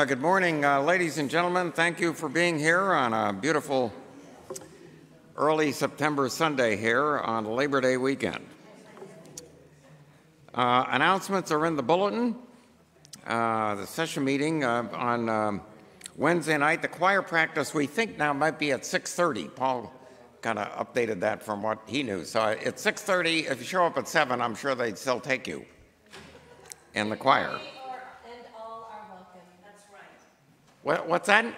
Well, good morning, uh, ladies and gentlemen. Thank you for being here on a beautiful early September Sunday here on Labor Day weekend. Uh, announcements are in the bulletin. Uh, the session meeting uh, on um, Wednesday night, the choir practice we think now might be at 6:30. Paul kind of updated that from what he knew. So it's 6:30. If you show up at seven, I'm sure they'd still take you in the choir. And all are welcome. That's right. What, what's that? I said.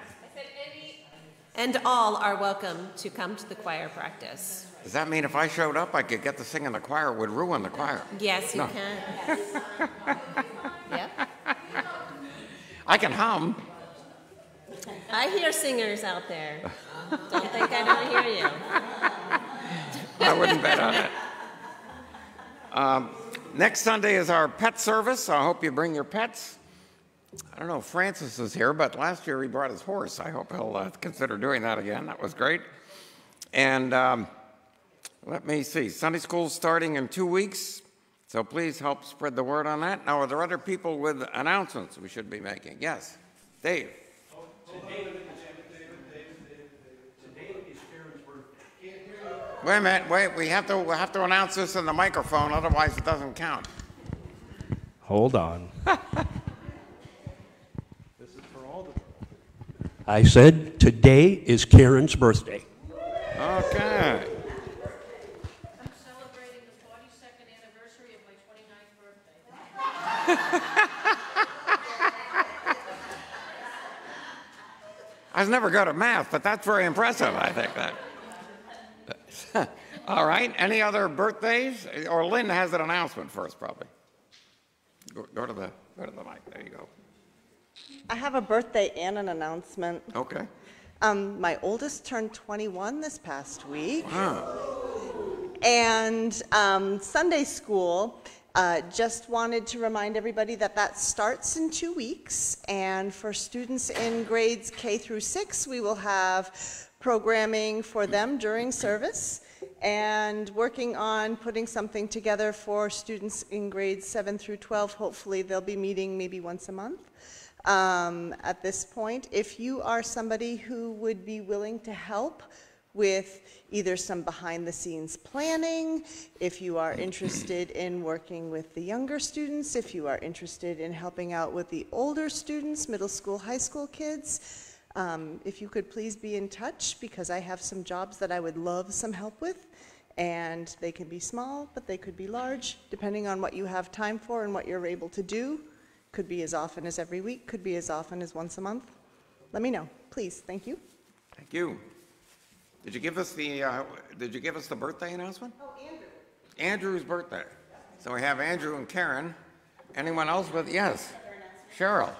And all are welcome to come to the choir practice. Does that mean if I showed up, I could get to sing in the choir? It would ruin the choir. Yes, you No. can. Yep. I can hum. I hear singers out there. Don't think I don't hear you. I wouldn't bet on it. Um, next Sunday is our pet service. I hope you bring your pets. I don't know if Francis is here, but last year he brought his horse. I hope he'll uh, consider doing that again. That was great. And um, let me see. Sunday school's starting in two weeks, so please help spread the word on that. Now, are there other people with announcements we should be making? Yes, Dave. Wait a minute. Wait. We have to. We have to announce this in the microphone, otherwise it doesn't count. Hold on. this is for all the. I said today is Karen's birthday. Okay. I'm celebrating the 42nd anniversary of my 29th birthday. I was never good at math, but that's very impressive. I think that. All right. Any other birthdays? Or Lynn has an announcement first, probably. Go, go to the go to the mic. There you go. I have a birthday and an announcement. Okay. Um, my oldest turned 21 this past week, Wow. and um, Sunday school. Uh, just wanted to remind everybody that that starts in two weeks, and for students in grades K through six, we will have programming for them during service, and working on putting something together for students in grades seven through 12. Hopefully, they'll be meeting maybe once a month um, at this point. If you are somebody who would be willing to help with either some behind the scenes planning, if you are interested in working with the younger students, if you are interested in helping out with the older students, middle school, high school kids, um, if you could please be in touch because I have some jobs that I would love some help with. And they can be small, but they could be large, depending on what you have time for and what you're able to do. Could be as often as every week, could be as often as once a month. Let me know, please. Thank you. Thank you. Did you give us the uh, Did you give us the birthday announcement? Oh, Andrew. Andrew's birthday. So we have Andrew and Karen. Anyone else with? Yes. Cheryl.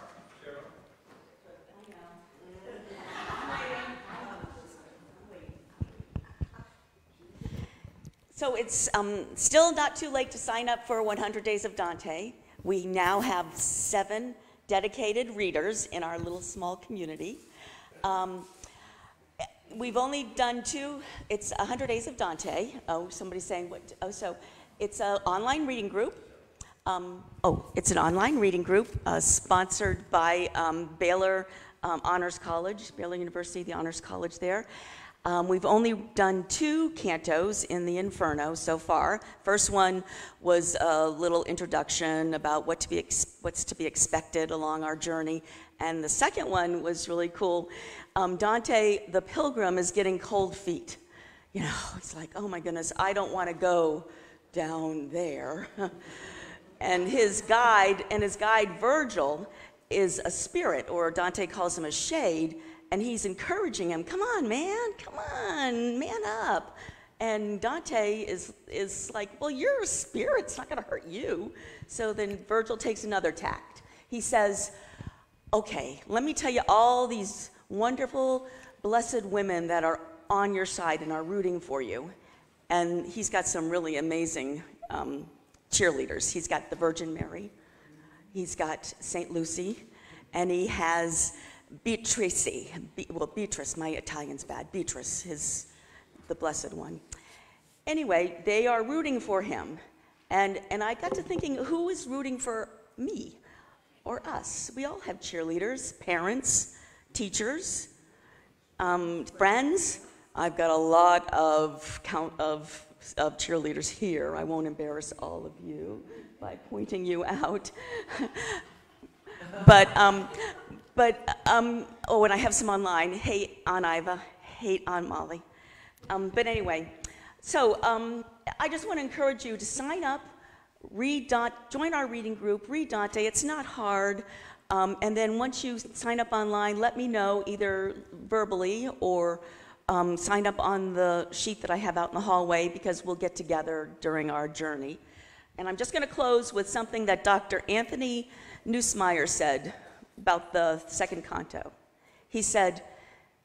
So it's um, still not too late to sign up for 100 Days of Dante. We now have seven dedicated readers in our little small community. Um, we've only done two. It's 100 Days of Dante. Oh, somebody's saying what? Oh, so it's an online reading group. Um, oh, it's an online reading group uh, sponsored by um, Baylor um, Honors College, Baylor University, the Honors College there. Um, we've only done two cantos in the Inferno so far. First one was a little introduction about what to be what's to be expected along our journey, and the second one was really cool. Um, Dante, the pilgrim, is getting cold feet. You know, it's like, oh my goodness, I don't want to go down there. and his guide and his guide Virgil is a spirit, or Dante calls him a shade, and he's encouraging him, "Come on, man, come on, man up." And Dante is is like, "Well, you're a spirit; it's not to hurt you." So then Virgil takes another tact. He says, "Okay, let me tell you all these wonderful, blessed women that are on your side and are rooting for you." And he's got some really amazing um, cheerleaders. He's got the Virgin Mary, he's got St. Lucy, and he has Beatrice. Be, well, Beatrice, my Italian's bad. Beatrice, is the blessed one. Anyway, they are rooting for him. And, and I got to thinking, who is rooting for me? or us. We all have cheerleaders, parents, teachers, um, friends. I've got a lot of count of, of cheerleaders here. I won't embarrass all of you by pointing you out. but um, but um, oh, and I have some online. Hate on Iva, hate on Molly. Um, but anyway, so um, I just want to encourage you to sign up, read Dante, join our reading group, read Dante. It's not hard. Um, and then once you sign up online, let me know either verbally or um, sign up on the sheet that I have out in the hallway because we'll get together during our journey. And I'm just going to close with something that Dr. Anthony Nussmeier said about the second canto. He said,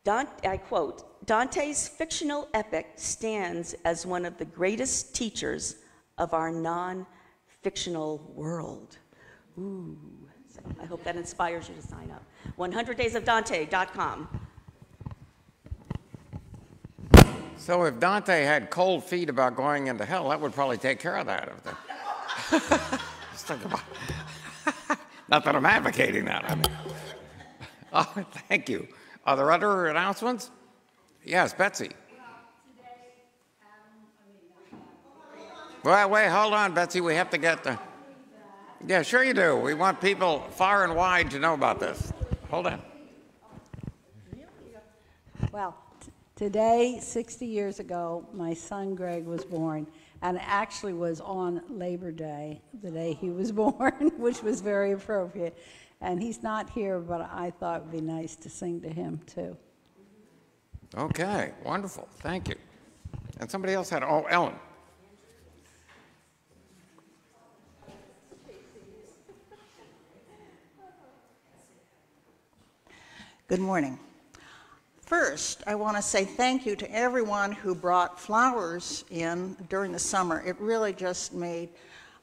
Dante, I quote, Dante's fictional epic stands as one of the greatest teachers of our non fictional world. Ooh, I hope that inspires you to sign up. 100daysofdante.com. So if Dante had cold feet about going into hell, that would probably take care of that. Just think about Not that I'm advocating that. I mean. Oh, thank you. Are there other announcements? Yes, Betsy. Well, wait, hold on, Betsy. We have to get the. Yeah, sure you do. We want people far and wide to know about this. Hold on. Well, t- today, 60 years ago, my son Greg was born, and actually was on Labor Day, the day he was born, which was very appropriate. And he's not here, but I thought it'd be nice to sing to him too. Okay, wonderful. Thank you. And somebody else had, oh, Ellen. Good morning. First, I want to say thank you to everyone who brought flowers in during the summer. It really just made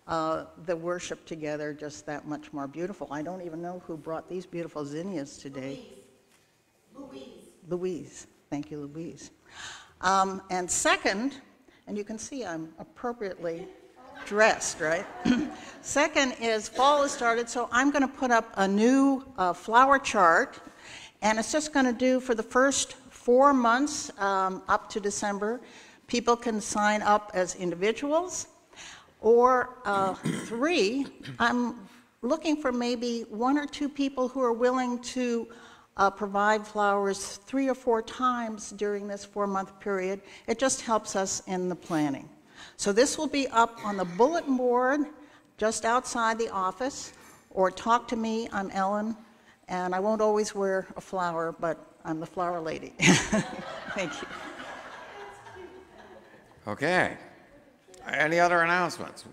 uh, the worship together just that much more beautiful. I don't even know who brought these beautiful zinnias today. Louise. Louise. Thank you, Louise. Um, and second, and you can see I'm appropriately dressed, right? second is fall has started, so I'm going to put up a new uh, flower chart and it's just going to do for the first four months um, up to December. People can sign up as individuals. Or uh, three, I'm looking for maybe one or two people who are willing to uh, provide flowers three or four times during this four month period. It just helps us in the planning. So this will be up on the bulletin board just outside the office, or talk to me. I'm Ellen and I won't always wear a flower, but I'm the flower lady. Thank you. Okay. Any other announcements?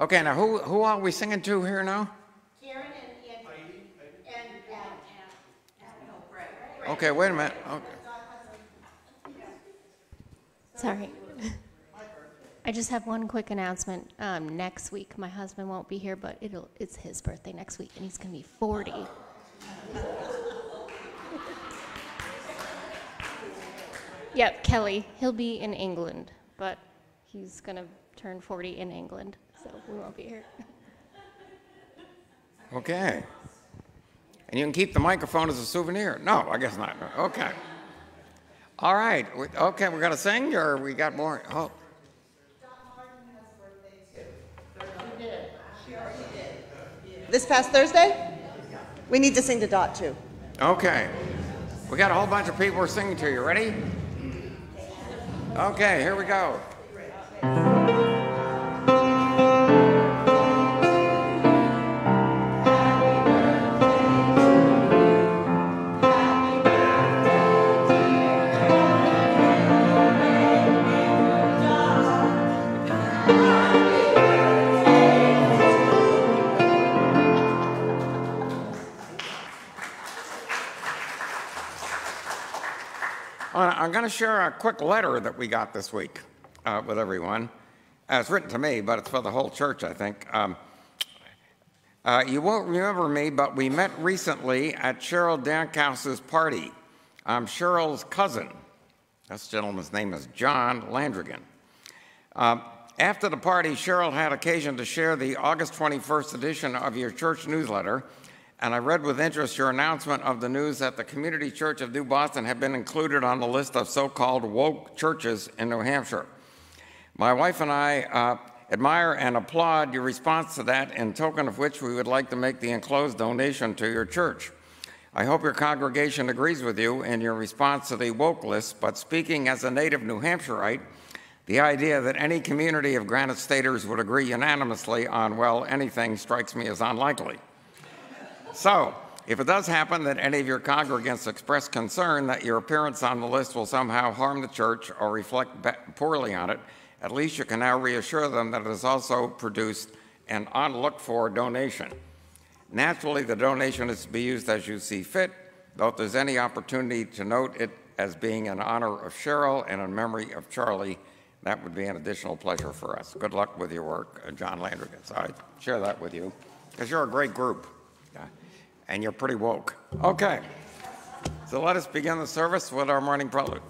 Okay, now who, who are we singing to here now? Karen and, and, and Adam. Okay, wait a minute. Okay. Sorry. I just have one quick announcement. Um, next week, my husband won't be here, but it'll, it's his birthday next week, and he's going to be 40. Yep, Kelly. He'll be in England, but he's going to turn 40 in England, so we won't be here. Okay. And you can keep the microphone as a souvenir? No, I guess not. Okay. All right. Okay, we're going to sing, or we got more? Oh, This past Thursday? We need to sing to Dot too. okay. We got a whole bunch of people singing to. You ready? Okay, here we go. Going to share a quick letter that we got this week uh, with everyone. Uh, it's written to me, but it's for the whole church, I think. Um, uh, you won't remember me, but we met recently at Cheryl Dankhouse's party. I'm Cheryl's cousin. This gentleman's name is John Landrigan. Um, After the party, Cheryl had occasion to share the August 21st edition of your church newsletter, and I read with interest your announcement of the news that the Community Church of New Boston had been included on the list of so called woke churches in New Hampshire. My wife and I uh, admire and applaud your response to that, in token of which we would like to make the enclosed donation to your church. I hope your congregation agrees with you in your response to the woke list, but speaking as a native New Hampshireite, the idea that any community of Granite Staters would agree unanimously on, well, anything strikes me as unlikely. So, if it does happen that any of your congregants express concern that your appearance on the list will somehow harm the church or reflect poorly on it, at least you can now reassure them that it has also produced an unlooked for donation. Naturally, the donation is to be used as you see fit, though if there's any opportunity to note it as being in honor of Cheryl and in memory of Charlie, that would be an additional pleasure for us. Good luck with your work, uh, John Landrigan. So I share that with you because you're a great group and you're pretty woke. Okay, so let us begin the service with our morning prelude.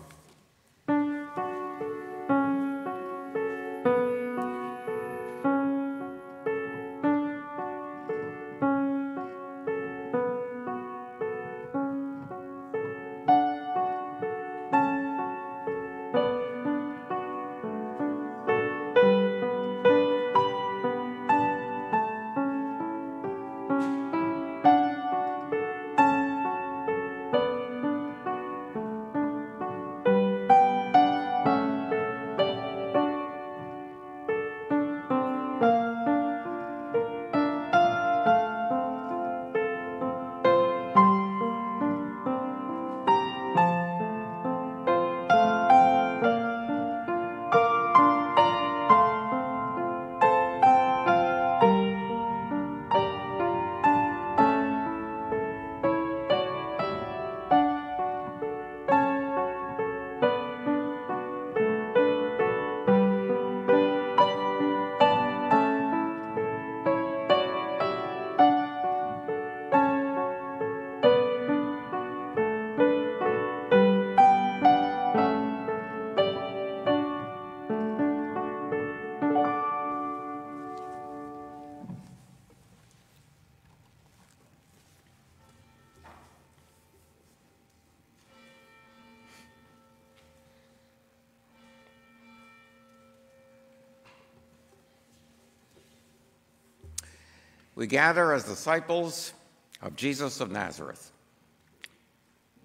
Gather as disciples of Jesus of Nazareth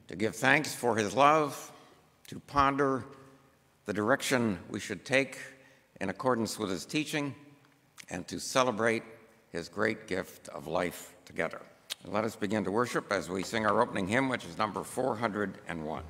to give thanks for his love, to ponder the direction we should take in accordance with his teaching, and to celebrate his great gift of life together. Let us begin to worship as we sing our opening hymn, which is number 401.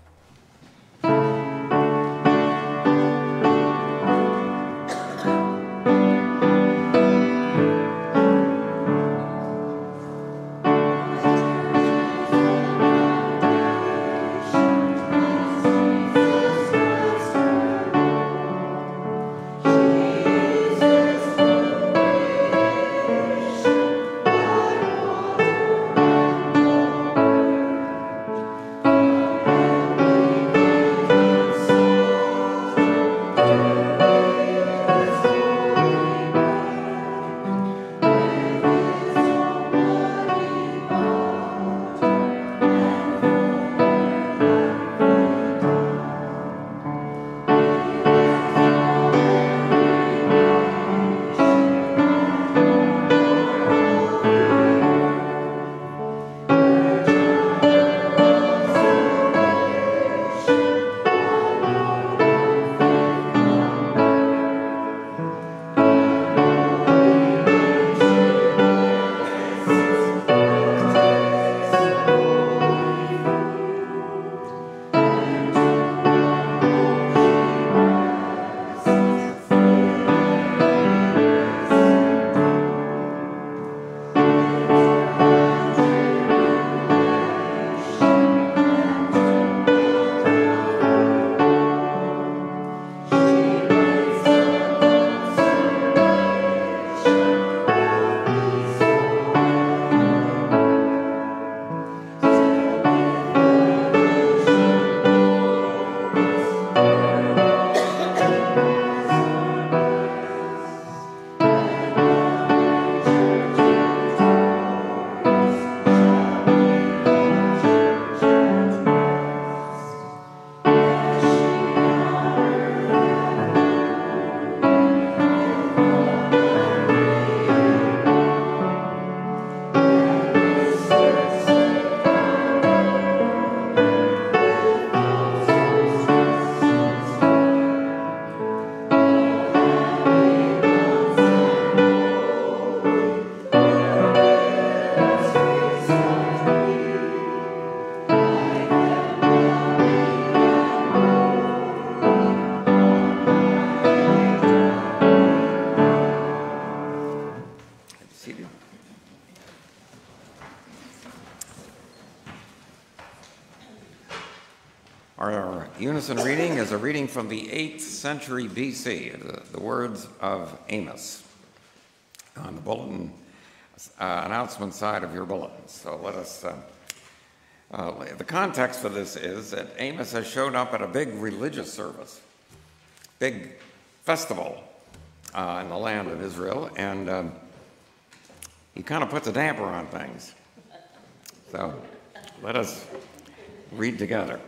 Our unison reading is a reading from the 8th century BC, the, words of Amos on the bulletin uh, announcement side of your bulletin. So let us. Uh, uh, the context for this is that Amos has showed up at a big religious service, big festival uh, in the land of Israel, and um, he kind of puts a damper on things. So let us read together.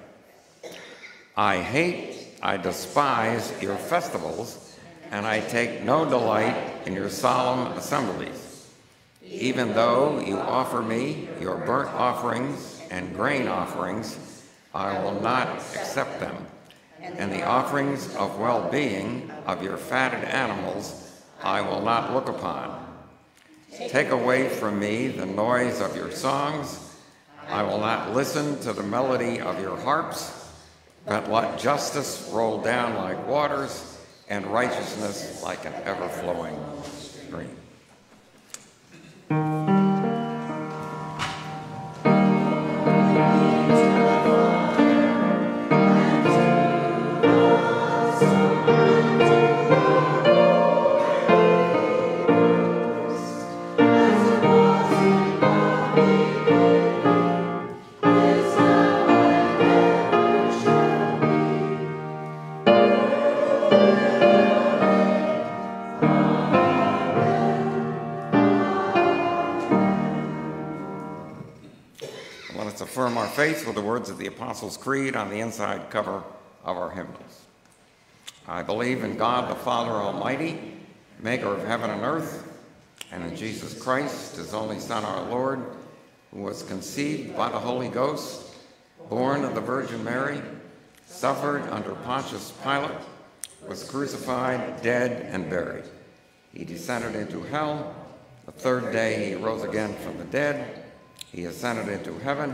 I hate, I despise your festivals, and I take no delight in your solemn assemblies. Even though you offer me your burnt offerings and grain offerings, I will not accept them. And the offerings of well being of your fatted animals I will not look upon. Take away from me the noise of your songs. I will not listen to the melody of your harps, but let justice roll down like waters and righteousness like an ever flowing stream. Faith with the words of the Apostles' Creed on the inside cover of our hymnals. I believe in God the Father Almighty, maker of heaven and earth, and in Jesus Christ, his only Son, our Lord, who was conceived by the Holy Ghost, born of the Virgin Mary, suffered under Pontius Pilate, was crucified, dead, and buried. He descended into hell. The third day he rose again from the dead. He ascended into heaven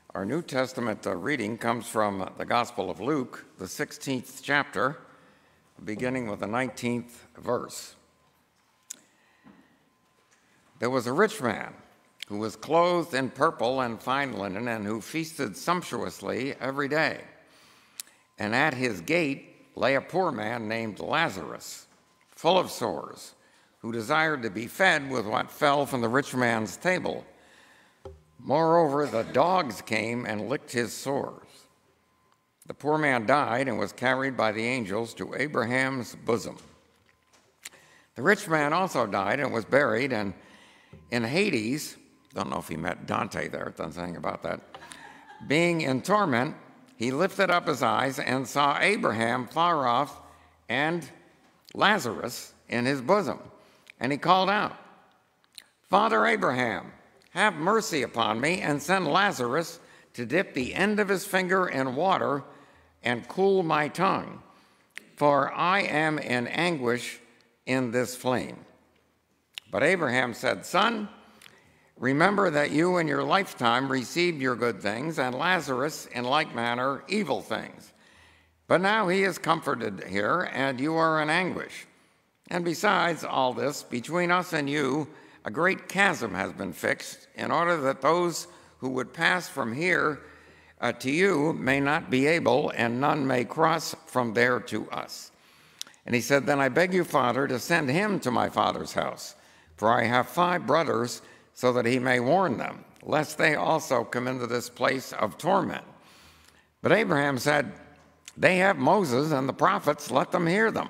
Our New Testament uh, reading comes from the Gospel of Luke, the 16th chapter, beginning with the 19th verse. There was a rich man who was clothed in purple and fine linen and who feasted sumptuously every day. And at his gate lay a poor man named Lazarus, full of sores, who desired to be fed with what fell from the rich man's table. Moreover, the dogs came and licked his sores. The poor man died and was carried by the angels to Abraham's bosom. The rich man also died and was buried, and in Hades, don't know if he met Dante there, doesn't about that. Being in torment, he lifted up his eyes and saw Abraham far off and Lazarus in his bosom. And he called out, Father Abraham, have mercy upon me and send Lazarus to dip the end of his finger in water and cool my tongue, for I am in anguish in this flame. But Abraham said, Son, remember that you in your lifetime received your good things, and Lazarus in like manner evil things. But now he is comforted here, and you are in anguish. And besides all this, between us and you, a great chasm has been fixed in order that those who would pass from here uh, to you may not be able, and none may cross from there to us. And he said, Then I beg you, Father, to send him to my father's house, for I have five brothers, so that he may warn them, lest they also come into this place of torment. But Abraham said, They have Moses and the prophets, let them hear them.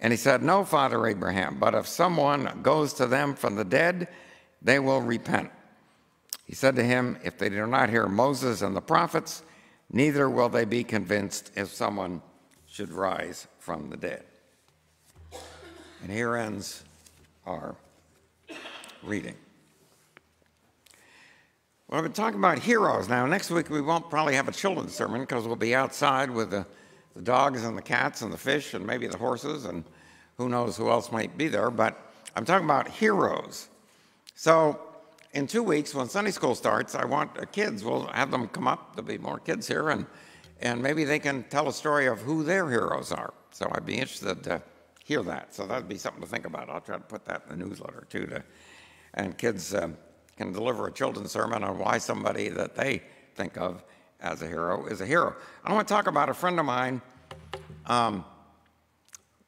And he said, No, Father Abraham, but if someone goes to them from the dead, they will repent. He said to him, If they do not hear Moses and the prophets, neither will they be convinced if someone should rise from the dead. And here ends our reading. Well, I've been talking about heroes. Now, next week we won't probably have a children's sermon because we'll be outside with the, the dogs and the cats and the fish and maybe the horses and who knows who else might be there. But I'm talking about heroes. So, in two weeks, when Sunday school starts, I want uh, kids, we'll have them come up. There'll be more kids here, and, and maybe they can tell a story of who their heroes are. So, I'd be interested to hear that. So, that'd be something to think about. I'll try to put that in the newsletter, too. To, and kids. Um, can deliver a children's sermon on why somebody that they think of as a hero is a hero. I want to talk about a friend of mine um,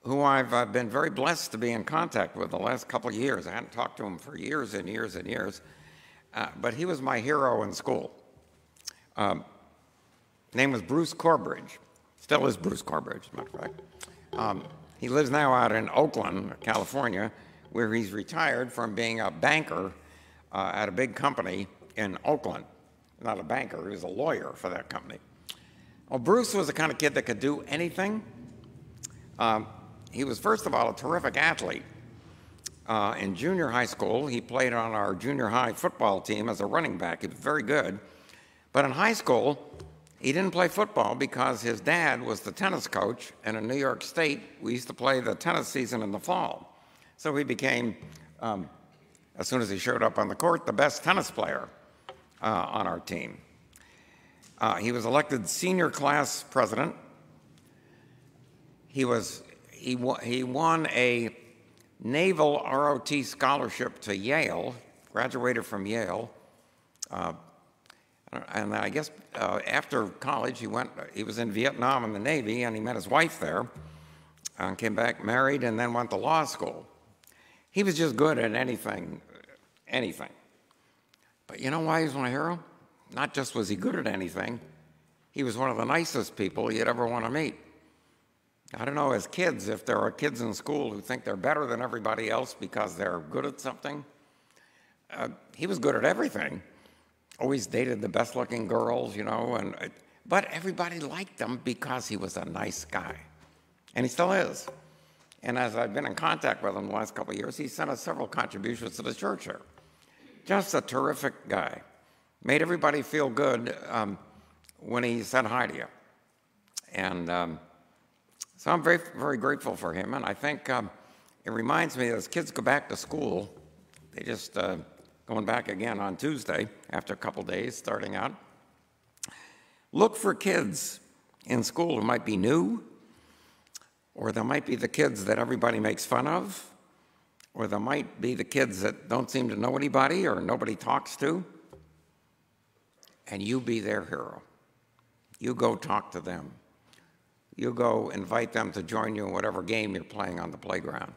who I've uh, been very blessed to be in contact with the last couple of years. I hadn't talked to him for years and years and years, uh, but he was my hero in school. Um, name was Bruce Corbridge. Still is Bruce Corbridge, as a matter of fact. Um, he lives now out in Oakland, California, where he's retired from being a banker uh, at a big company in Oakland. Not a banker, he was a lawyer for that company. Well, Bruce was the kind of kid that could do anything. Um, he was, first of all, a terrific athlete. Uh, in junior high school, he played on our junior high football team as a running back. He was very good. But in high school, he didn't play football because his dad was the tennis coach, and in New York State, we used to play the tennis season in the fall. So he became um, as soon as he showed up on the court, the best tennis player uh, on our team. Uh, he was elected senior class president. He, was, he, he won a naval ROTC scholarship to Yale, graduated from Yale. Uh, and I guess uh, after college, he went, he was in Vietnam in the Navy, and he met his wife there, and came back married, and then went to law school. He was just good at anything anything. But you know why he's my hero? Not just was he good at anything, he was one of the nicest people you'd ever want to meet. I don't know, as kids, if there are kids in school who think they're better than everybody else because they're good at something, uh, he was good at everything. Always dated the best looking girls, you know, and, but everybody liked him because he was a nice guy. And he still is. And as I've been in contact with him the last couple of years, he sent us several contributions to the church here. Just a terrific guy. Made everybody feel good um, when he said hi to you. And um, so I'm very, very grateful for him. And I think um, it reminds me as kids go back to school, they just uh, going back again on Tuesday after a couple days starting out. Look for kids in school who might be new, or there might be the kids that everybody makes fun of, or there might be the kids that don't seem to know anybody or nobody talks to, and you be their hero. You go talk to them. You go invite them to join you in whatever game you're playing on the playground.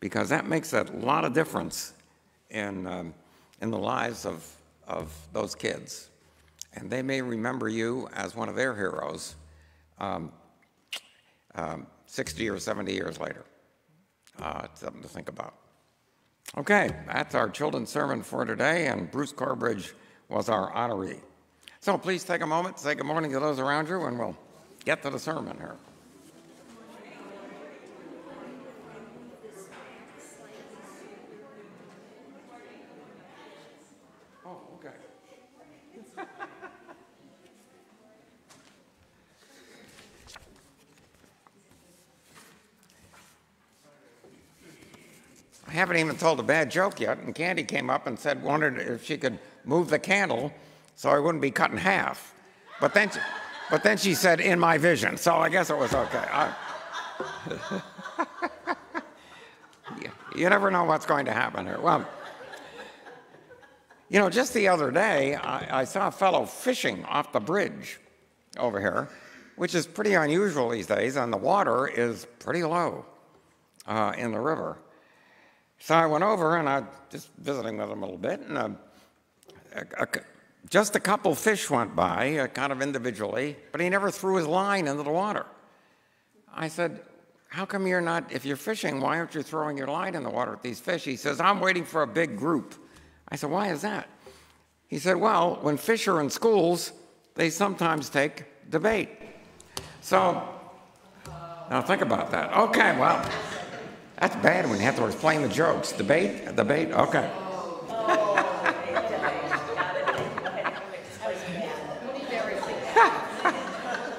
Because that makes a lot of difference in, um, in the lives of, of those kids. And they may remember you as one of their heroes um, um, 60 or 70 years later. Uh, it's something to think about. Okay, that's our children's sermon for today, and Bruce Corbridge was our honoree. So please take a moment say good morning to those around you, and we'll get to the sermon here. Haven't even told a bad joke yet, and Candy came up and said, wondered if she could move the candle so I wouldn't be cut in half. But then, she, but then she said, in my vision, so I guess it was okay. I, you, you never know what's going to happen here. Well, you know, just the other day, I, I, saw a fellow fishing off the bridge over here, which is pretty unusual these days, and the water is pretty low uh, in the river. So I went over and I just visiting with him a little bit, and a, a, a, just a couple fish went by, uh, kind of individually, but he never threw his line into the water. I said, "How come you're not? If you're fishing, why aren't you throwing your line in the water with these fish?" He says, "I'm waiting for a big group." I said, "Why is that?" He said, "Well, when fish are in schools, they sometimes take debate." So now think about that. Okay, well. That's bad when you have to explain the jokes. Debate? Debate? Okay.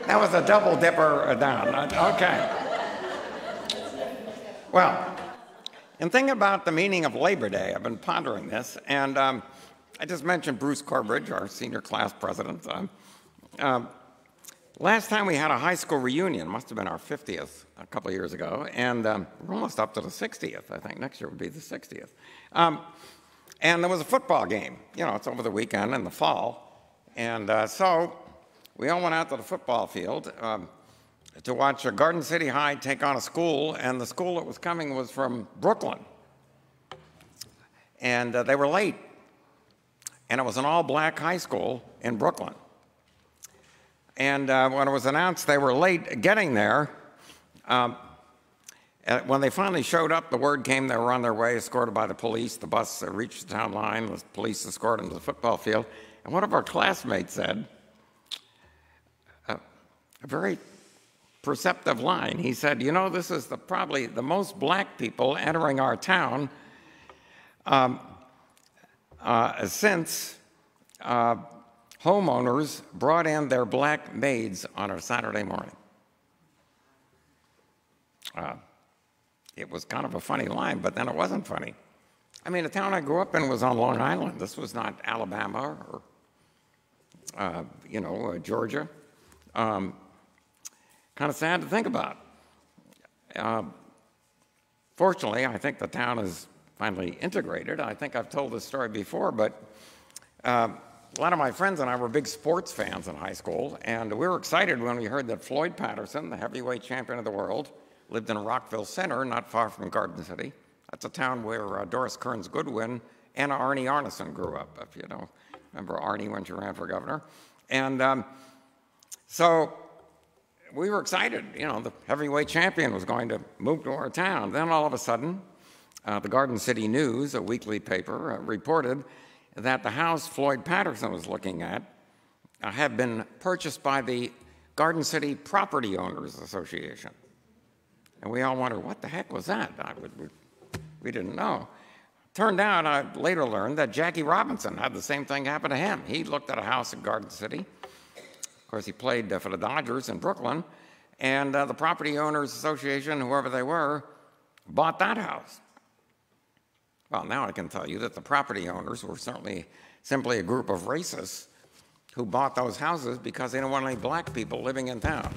that was a double dipper uh, down. Uh, okay. Well, and think about the meaning of Labor Day. I've been pondering this, and um, I just mentioned Bruce Corbridge, our senior class president. Um, um, last time we had a high school reunion, must have been our 50th a couple years ago, and um, we're almost up to the 60th. I think next year would be the 60th. Um, and there was a football game. You know, it's over the weekend in the fall. And uh, so we all went out to the football field um, to watch Garden City High take on a school, and the school that was coming was from Brooklyn. And uh, they were late. And it was an all black high school in Brooklyn. And uh, when it was announced they were late getting there, um, uh, when they finally showed up, the word came they were on their way, escorted by the police. The bus uh, reached the town line, the police escorted them to the football field. And one of our classmates said, uh, a very perceptive line. He said, You know, this is the, probably the most black people entering our town um, uh, since uh, homeowners brought in their black maids on a Saturday morning. Uh, it was kind of a funny line, but then it wasn't funny. I mean, the town I grew up in was on Long Island. This was not Alabama or, uh, you know, uh, Georgia. Um, kind of sad to think about. Uh, fortunately, I think the town is finally integrated. I think I've told this story before, but uh, a lot of my friends and I were big sports fans in high school, and we were excited when we heard that Floyd Patterson, the heavyweight champion of the world, lived in Rockville Centre, not far from Garden City. That's a town where uh, Doris Kearns Goodwin and Arnie Arnesen grew up, if you know. Remember Arnie when she ran for governor? And um, so we were excited. You know, the heavyweight champion was going to move to our town. Then all of a sudden, uh, the Garden City News, a weekly paper, uh, reported that the house Floyd Patterson was looking at uh, had been purchased by the Garden City Property Owners Association. And we all wondered, what the heck was that? I, we, we didn't know. Turned out, I later learned that Jackie Robinson had the same thing happen to him. He looked at a house in Garden City. Of course, he played uh, for the Dodgers in Brooklyn. And uh, the Property Owners Association, whoever they were, bought that house. Well, now I can tell you that the property owners were certainly simply a group of racists who bought those houses because they didn't want any black people living in town.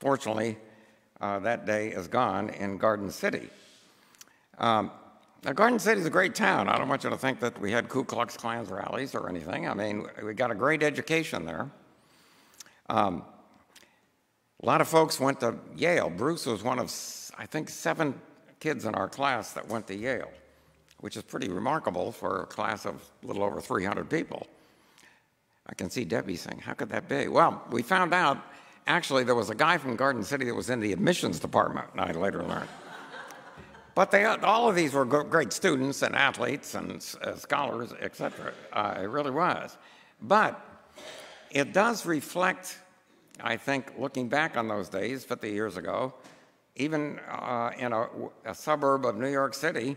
Fortunately, uh, that day is gone in Garden City. Um, now, Garden City is a great town. I don't want you to think that we had Ku Klux Klan rallies or anything. I mean, we got a great education there. Um, a lot of folks went to Yale. Bruce was one of, I think, seven kids in our class that went to Yale, which is pretty remarkable for a class of a little over 300 people. I can see Debbie saying, How could that be? Well, we found out actually there was a guy from Garden City that was in the admissions department, I later learned. But they, all of these were great students and athletes and uh, scholars, etc. Uh, it really was. But it does reflect, I think, looking back on those days 50 years ago, even uh, in a, a suburb of New York City,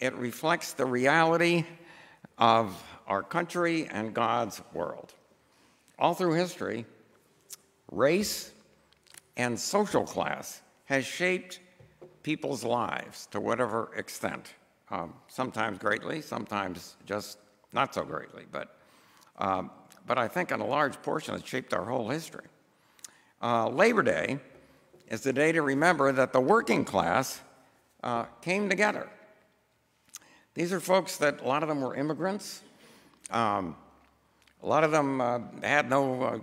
it reflects the reality of our country and God's world. All through history, race and social class has shaped people's lives to whatever extent, um, sometimes greatly, sometimes just not so greatly, but, um, but I think in a large portion it shaped our whole history. Uh, Labor Day is the day to remember that the working class uh, came together. These are folks that a lot of them were immigrants. Um, a lot of them uh, had no uh,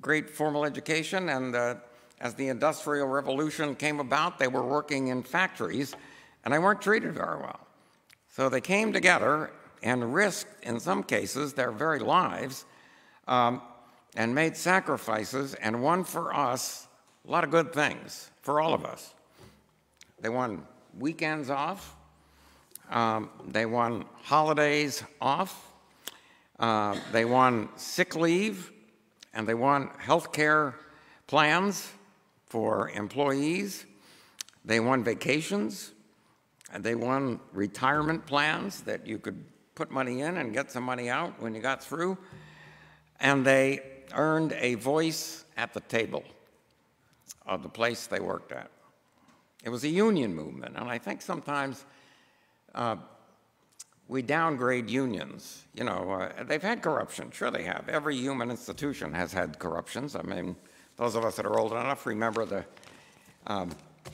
great formal education, and uh, as the Industrial Revolution came about, they were working in factories, and they weren't treated very well. So they came together and risked, in some cases, their very lives um, and made sacrifices and won for us a lot of good things for all of us. They won weekends off, um, they won holidays off, uh, they won sick leave, and they won health care plans for employees. They won vacations, and they won retirement plans that you could put money in and get some money out when you got through. And they earned a voice at the table of the place they worked at. It was a union movement, and I think sometimes uh, we downgrade unions. You know, uh, they've had corruption. Sure, they have. Every human institution has had corruptions. I mean, those of us that are old enough remember the, um,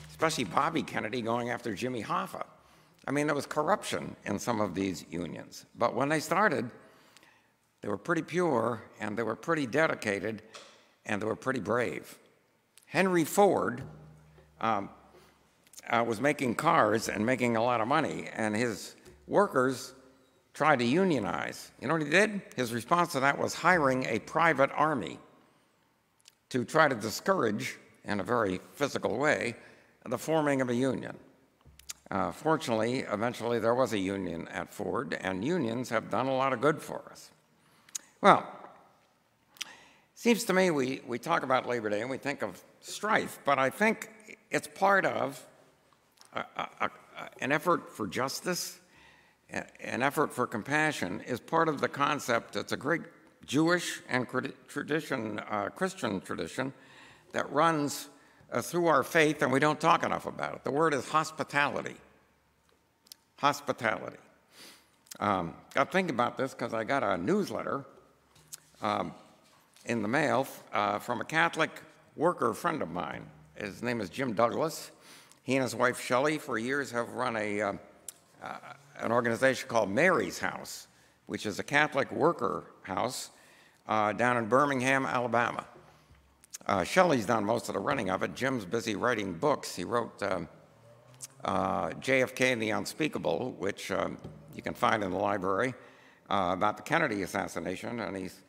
especially Bobby Kennedy going after Jimmy Hoffa. I mean, there was corruption in some of these unions. But when they started, they were pretty pure and they were pretty dedicated and they were pretty brave. Henry Ford um, uh, was making cars and making a lot of money, and his workers tried to unionize. You know what he did? His response to that was hiring a private army to try to discourage, in a very physical way, the forming of a union. Uh, fortunately, eventually there was a union at Ford, and unions have done a lot of good for us. Well, seems to me we, we talk about Labor Day and we think of strife, but I think it's part of a, a, a, an effort for justice, an effort for compassion, is part of the concept. It's a great Jewish and tradition, uh, Christian tradition, that runs uh, through our faith, and we don't talk enough about it. The word is hospitality. Hospitality. Um, got thinking about this because I got a newsletter um, in the mail uh, from a Catholic worker friend of mine. His name is Jim Douglass. He and his wife Shelley, for years, have run a, uh, uh, an organization called Mary's House, which is a Catholic worker house uh, down in Birmingham, Alabama. Uh, Shelley's done most of the running of it. Jim's busy writing books. He wrote um, uh, JFK and the Unspeakable, which um, you can find in the library, uh, about the Kennedy assassination, and he's,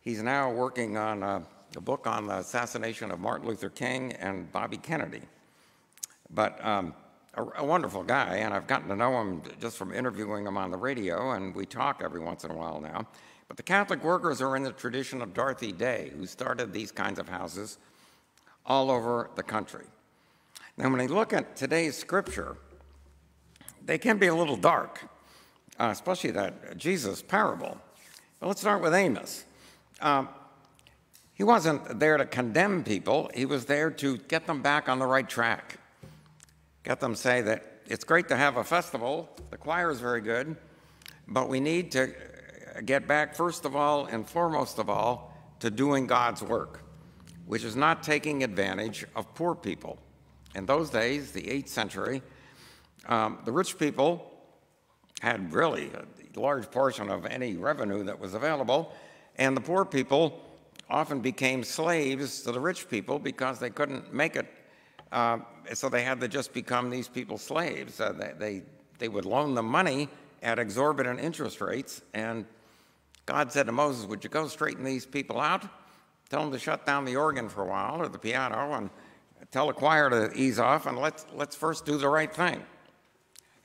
he's now working on a, book on the assassination of Martin Luther King and Bobby Kennedy. But um, a, a, wonderful guy, and I've gotten to know him just from interviewing him on the radio, and we talk every once in a while now. But the Catholic workers are in the tradition of Dorothy Day, who started these kinds of houses all over the country. Now, when you look at today's scripture, they can be a little dark, uh, especially that Jesus parable. But let's start with Amos. Um, he wasn't there to condemn people, he was there to get them back on the right track. Get them say that it's great to have a festival, the choir is very good, but we need to get back, first of all and foremost of all, to doing God's work, which is not taking advantage of poor people. In those days, the 8th century, um, the rich people had really a large portion of any revenue that was available, and the poor people often became slaves to the rich people because they couldn't make it. Uh, so they had to just become these people's slaves. Uh, they, they, they would loan them money at exorbitant interest rates, and God said to Moses, Would you go straighten these people out? Tell them to shut down the organ for a while or the piano and tell the choir to ease off and let's, let's first do the right thing.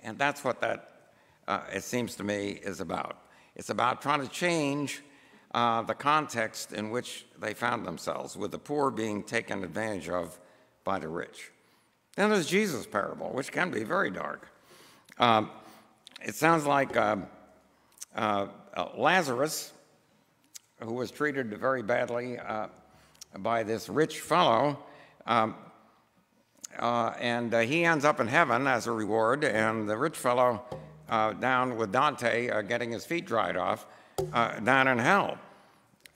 And that's what that, uh, it seems to me, is about. It's about trying to change uh, the context in which they found themselves, with the poor being taken advantage of by the rich. Then there's Jesus' parable, which can be very dark. Um, it sounds like um, uh, uh, Lazarus, who was treated very badly uh, by this rich fellow, um, uh, and uh, he ends up in heaven as a reward, and the rich fellow uh, down with Dante getting his feet dried off down in hell.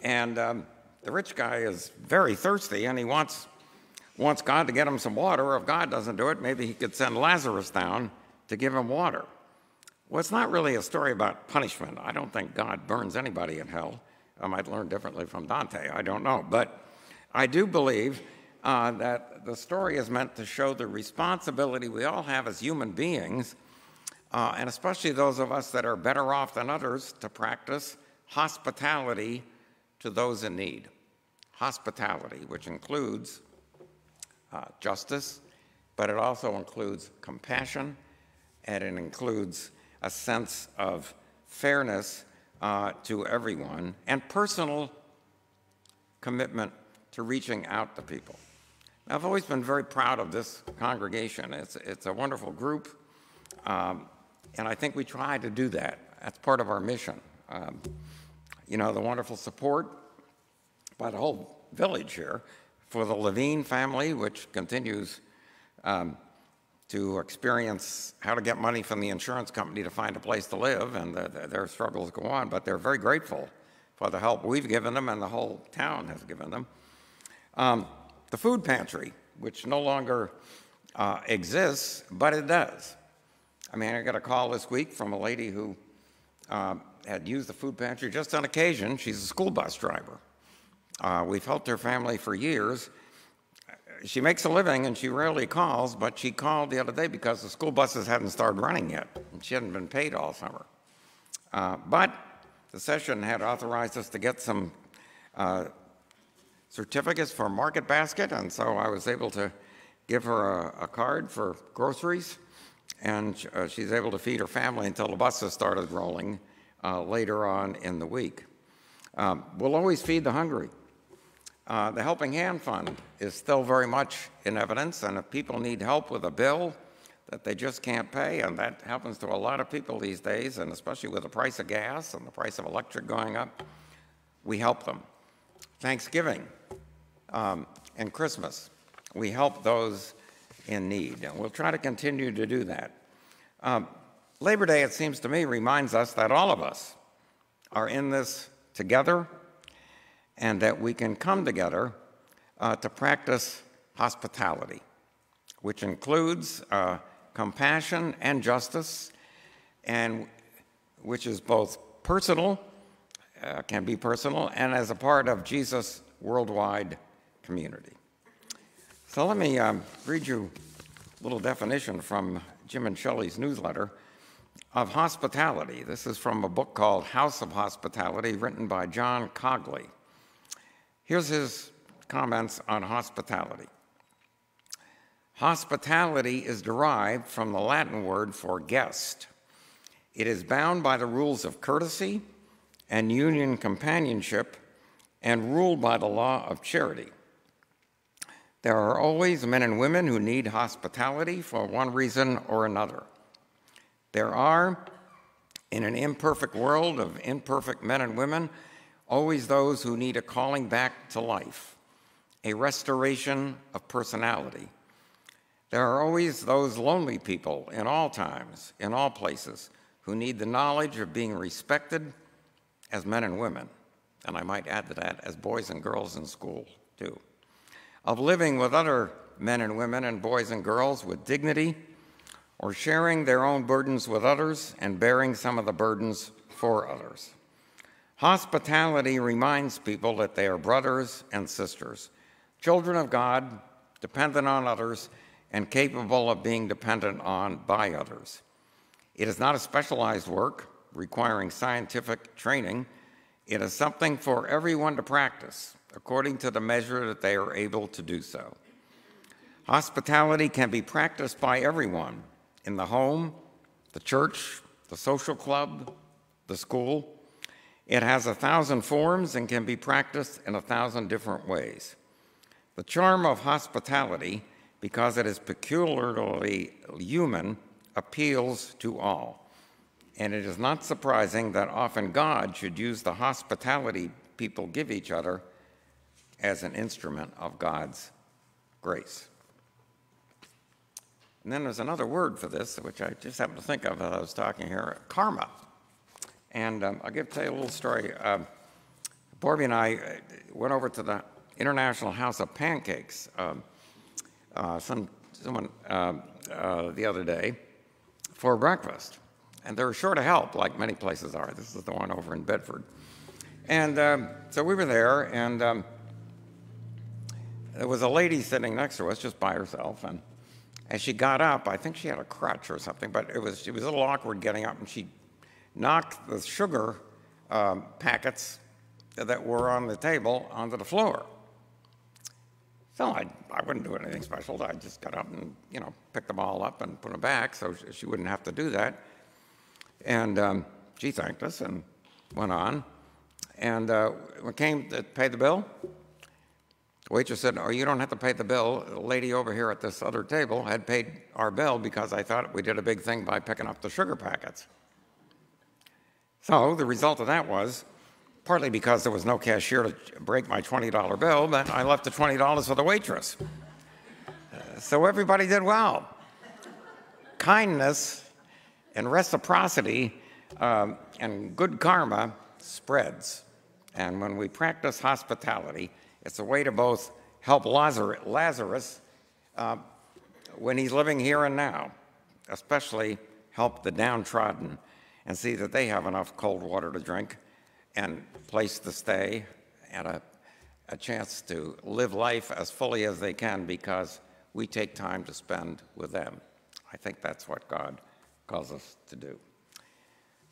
And um, the rich guy is very thirsty, and he wants wants God to get him some water. If God doesn't do it, maybe he could send Lazarus down to give him water. Well, it's not really a story about punishment. I don't think God burns anybody in hell. I might learn differently from Dante, I don't know. But I do believe uh, that the story is meant to show the responsibility we all have as human beings, uh, and especially those of us that are better off than others, to practice hospitality to those in need. Hospitality, which includes uh, justice, but it also includes compassion, and it includes a sense of fairness uh, to everyone and personal commitment to reaching out to people. Now, I've always been very proud of this congregation. It's, it's a wonderful group, um, and I think we try to do that. That's part of our mission. Um, you know, the wonderful support by the whole village here for the Levine family, which continues um, to experience how to get money from the insurance company to find a place to live, and the, the, their struggles go on. But they're very grateful for the help we've given them and the whole town has given them. Um, the food pantry, which no longer uh, exists, but it does. I mean, I got a call this week from a lady who uh, had used the food pantry just on occasion. She's a school bus driver. Uh, we've helped her family for years. She makes a living and she rarely calls, but she called the other day because the school buses hadn't started running yet. And she hadn't been paid all summer. Uh, but the session had authorized us to get some uh, certificates for Market Basket, and so I was able to give her a, a card for groceries, and uh, she's able to feed her family until the buses started rolling uh, later on in the week. Um, we'll always feed the hungry. Uh, the Helping Hand Fund is still very much in evidence, and if people need help with a bill that they just can't pay, and that happens to a lot of people these days, and especially with the price of gas and the price of electric going up, we help them. Thanksgiving um, and Christmas, we help those in need, and we'll try to continue to do that. Um, Labor Day, it seems to me, reminds us that all of us are in this together and that we can come together uh, to practice hospitality, which includes uh, compassion and justice, and which is both personal, uh, can be personal, and as a part of Jesus' worldwide community. So let me um, read you a little definition from Jim and Shelley's newsletter of hospitality. This is from a book called House of Hospitality, written by John Cogley. Here's his comments on hospitality. Hospitality is derived from the Latin word for guest. It is bound by the rules of courtesy and union companionship and ruled by the law of charity. There are always men and women who need hospitality for one reason or another. There are, in an imperfect world of imperfect men and women, always those who need a calling back to life, a restoration of personality. There are always those lonely people in all times, in all places, who need the knowledge of being respected as men and women, and I might add to that as boys and girls in school, too of living with other men and women and boys and girls with dignity, or sharing their own burdens with others and bearing some of the burdens for others. Hospitality reminds people that they are brothers and sisters, children of God, dependent on others, and capable of being dependent on by others. It is not a specialized work requiring scientific training. It is something for everyone to practice according to the measure that they are able to do so. Hospitality can be practiced by everyone in the home, the church, the social club, the school. It has a thousand forms and can be practiced in a thousand different ways. The charm of hospitality, because it is peculiarly human, appeals to all. And it is not surprising that often God should use the hospitality people give each other as an instrument of God's grace. And then there's another word for this, which I just happened to think of as I was talking here karma. And um, I'll give, tell you a little story. Um, Barbie and I uh, went over to the International House of Pancakes um, uh, some, someone uh, uh, the other day for breakfast. And they were short of help, like many places are. This is the one over in Bedford. And um, so we were there, and um, there was a lady sitting next to us just by herself, and as she got up, I think she had a crutch or something, but it was, she was a little awkward getting up, and she knocked the sugar um, packets that were on the table onto the floor. So I, I wouldn't do anything special. I just got up and, you know, picked them all up and put them back so she wouldn't have to do that. And um, she thanked us and went on. And uh, it came to pay the bill, waitress said, Oh, you don't have to pay the bill. The lady over here at this other table had paid our bill because I thought we did a big thing by picking up the sugar packets. So the result of that was partly because there was no cashier to break my $20 bill, but I left the $20 for the waitress. So everybody did well. Kindness and reciprocity um, and good karma spreads. And when we practice hospitality, it's a way to both help Lazarus uh, when he's living here and now, especially help the downtrodden and see that they have enough cold water to drink and place to stay and a, a chance to live life as fully as they can because we take time to spend with them. I think that's what God calls us to do.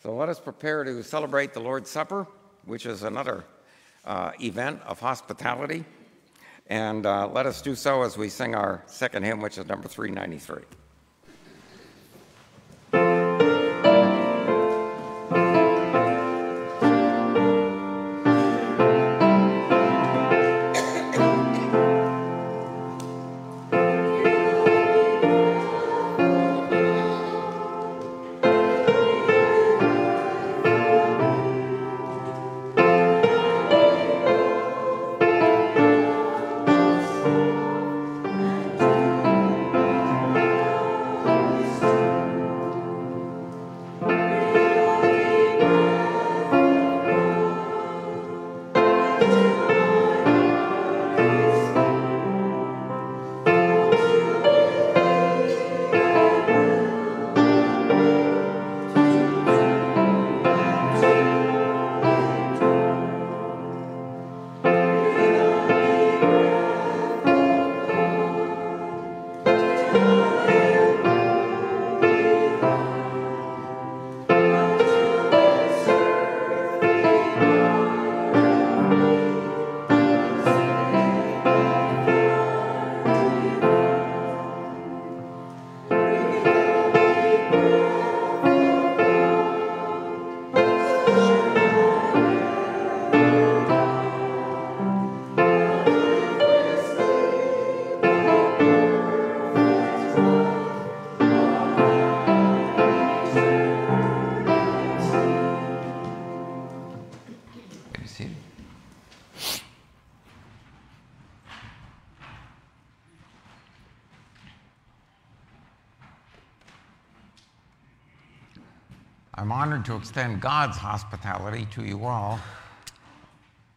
So let us prepare to celebrate the Lord's Supper, which is another event of hospitality. And uh, let us do so as we sing our second hymn, which is number 393. Honored to extend God's hospitality to you all.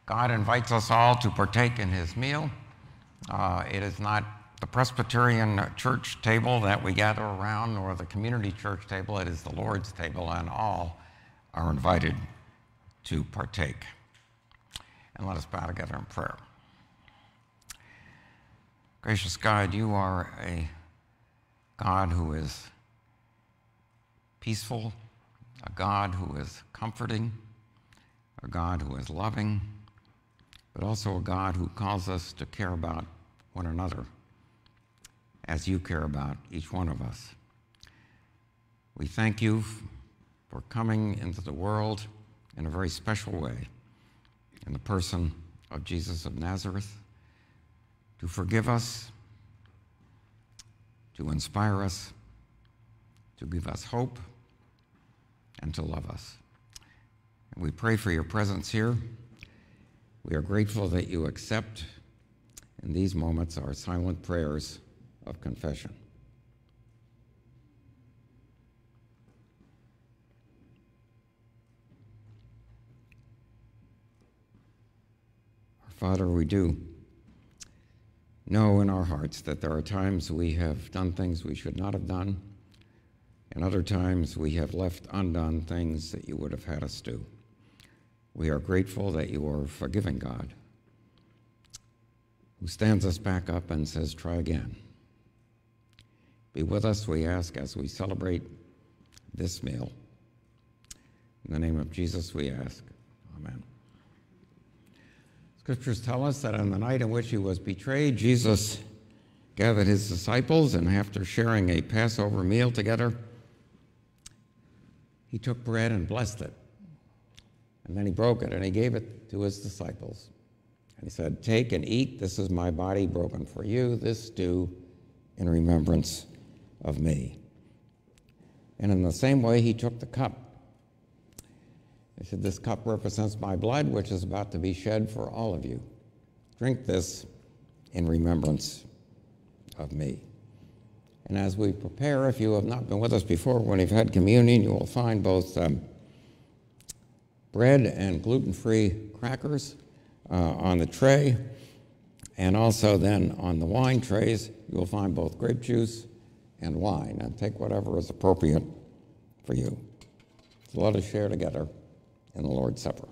God invites us all to partake in his meal. Uh, it is not the Presbyterian church table that we gather around or the community church table, it is the Lord's table, and all are invited to partake. And let us bow together in prayer. Gracious God, you are a God who is peaceful a God who is comforting, a God who is loving, but also a God who calls us to care about one another as you care about each one of us. We thank you for coming into the world in a very special way in the person of Jesus of Nazareth to forgive us, to inspire us, to give us hope and to love us. We pray for your presence here. We are grateful that you accept in these moments our silent prayers of confession. Our Father, we do know in our hearts that there are times we have done things we should not have done and other times we have left undone things that you would have had us do. We are grateful that you are forgiving God who stands us back up and says, Try again. Be with us, we ask, as we celebrate this meal. In the name of Jesus, we ask. Amen. Scriptures tell us that on the night in which he was betrayed, Jesus gathered his disciples, and after sharing a Passover meal together, he took bread and blessed it. And then he broke it and he gave it to his disciples. And he said, Take and eat. This is my body broken for you. This do in remembrance of me. And in the same way, he took the cup. He said, This cup represents my blood, which is about to be shed for all of you. Drink this in remembrance of me. And as we prepare, if you have not been with us before, when you've had communion, you will find both um, bread and gluten free crackers uh, on the tray. And also, then on the wine trays, you will find both grape juice and wine. And take whatever is appropriate for you. So let us share together in the Lord's Supper.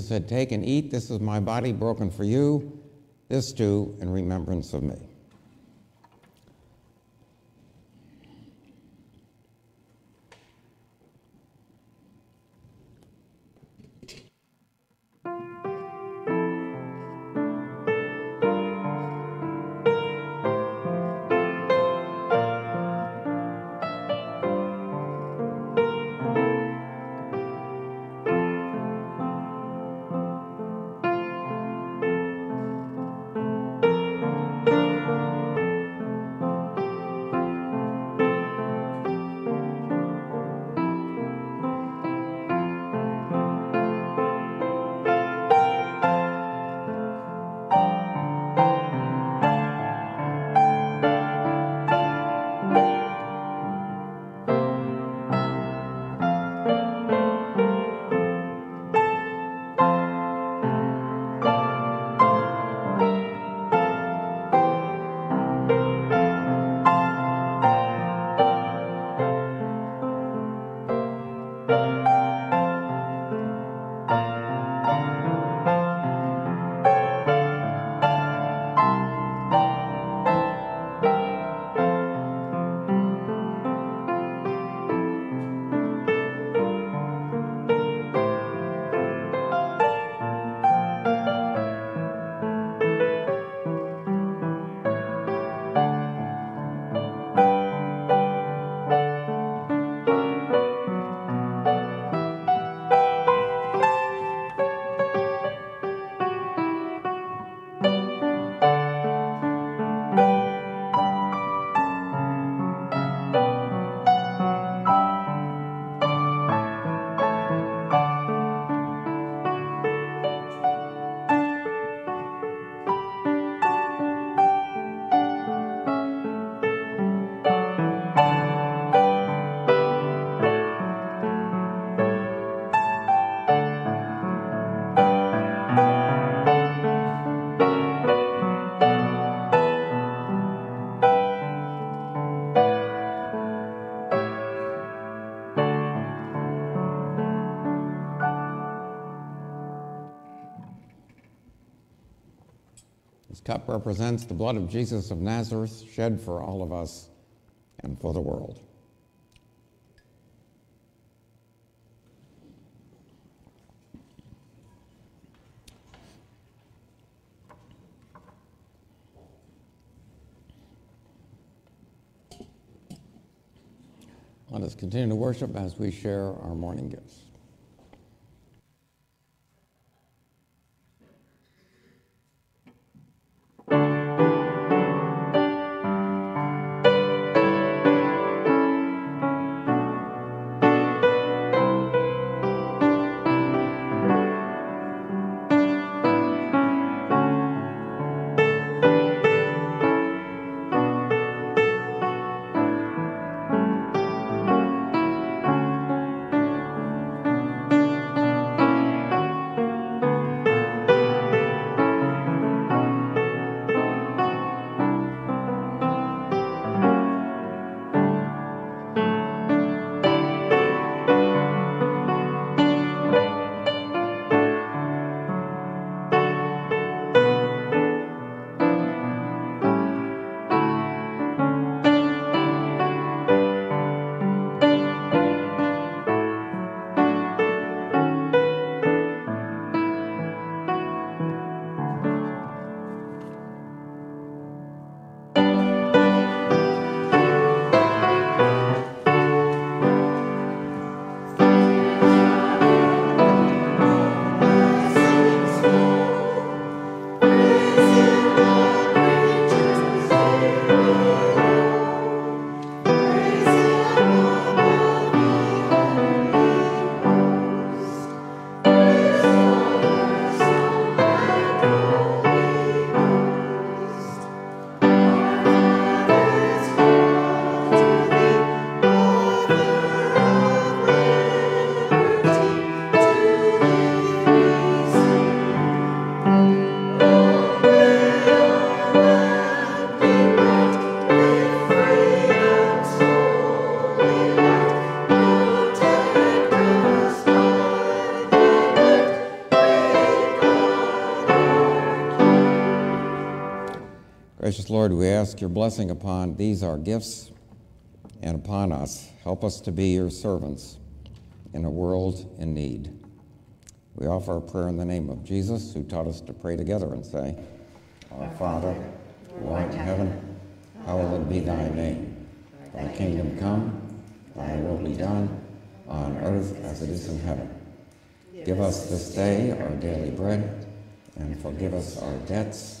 Jesus said, Take and eat. This is my body broken for you. This do in remembrance of me. Cup represents the blood of Jesus of Nazareth shed for all of us and for the world. Let us continue to worship as we share our morning gifts. Lord, we ask your blessing upon these our gifts and upon us. Help us to be your servants in a world in need. We offer our prayer in the name of Jesus, who taught us to pray together and say, Our Father, who art in heaven, hallowed be thy name. Thy kingdom come, thy will be done, on earth as it is in heaven. Give us this day our daily bread, and forgive us our debts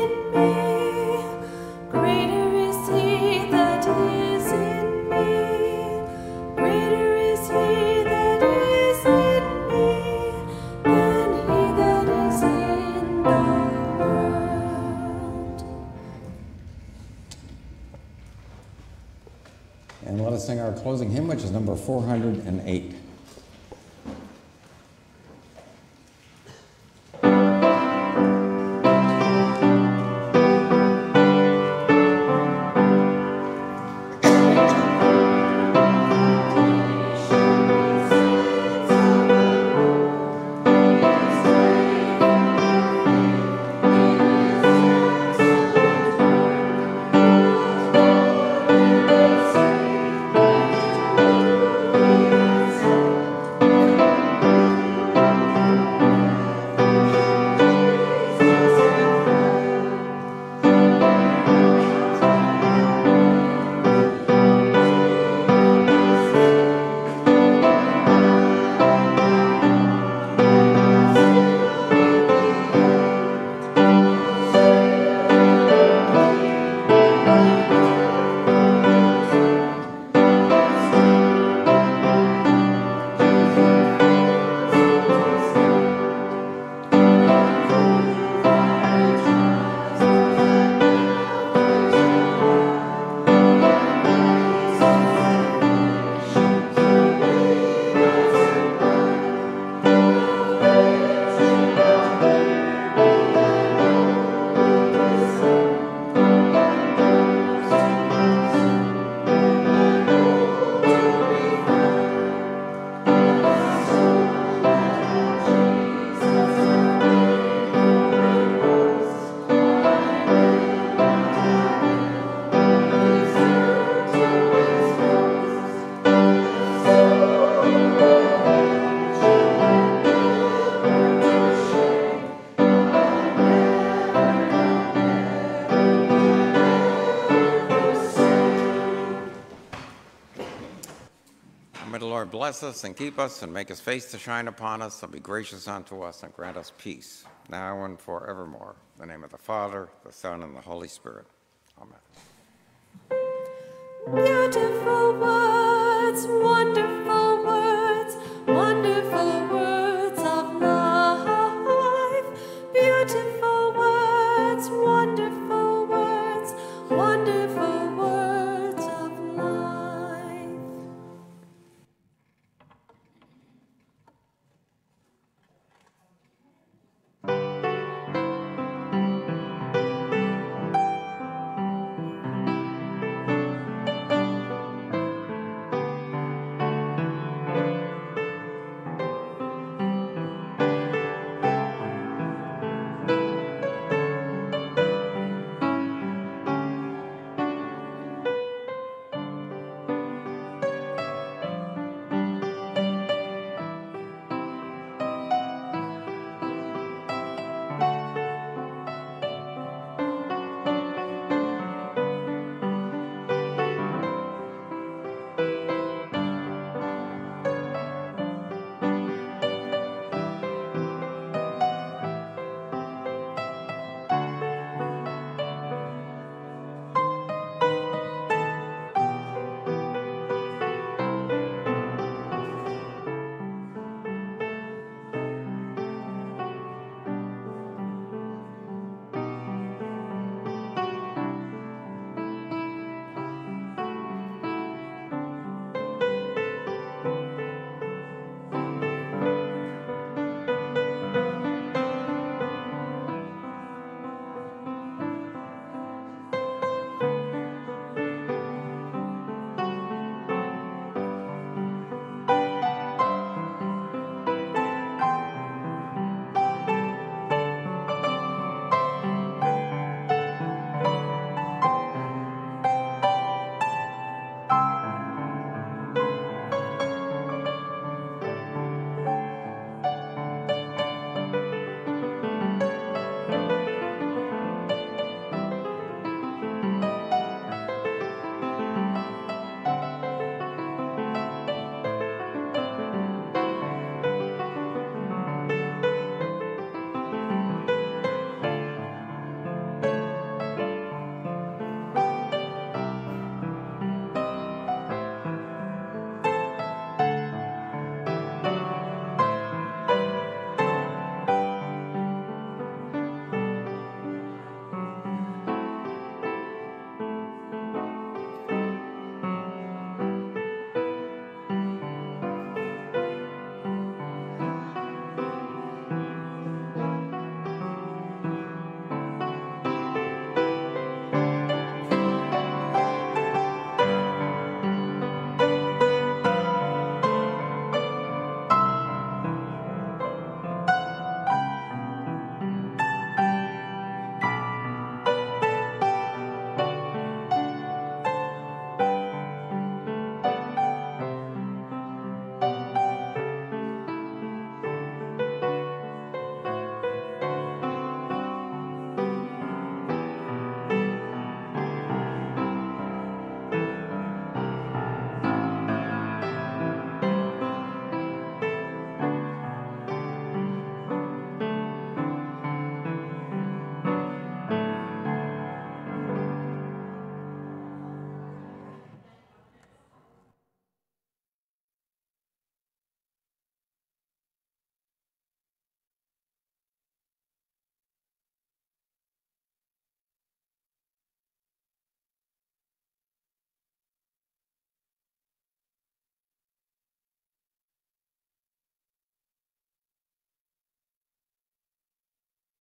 408. Bless us and keep us and make his face to shine upon us and be gracious unto us and grant us peace, now and forevermore. In the name of the Father, the Son, and the Holy Spirit. Amen. Beautiful words, wonderful.